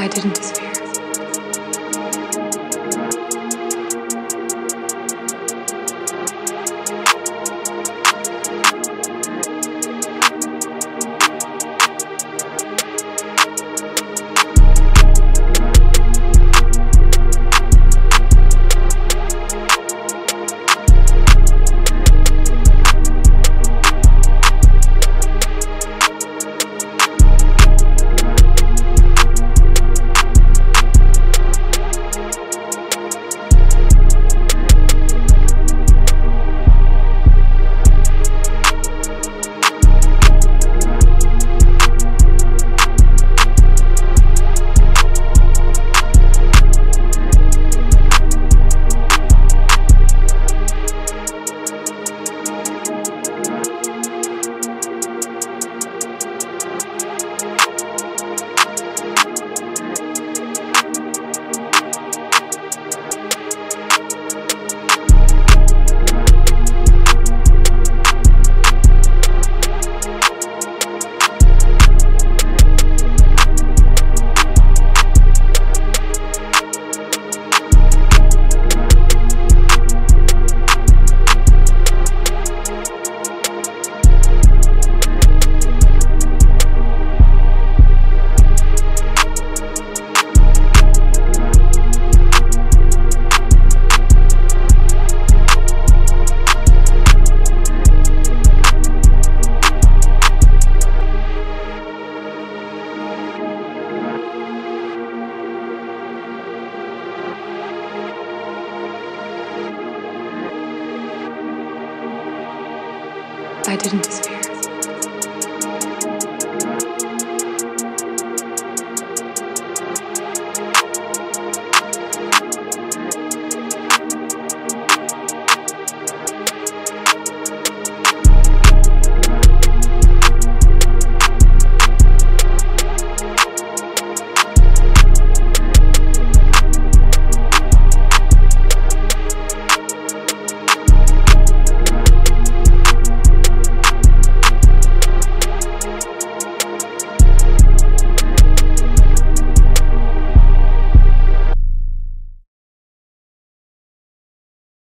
I didn't despair. I didn't disappear.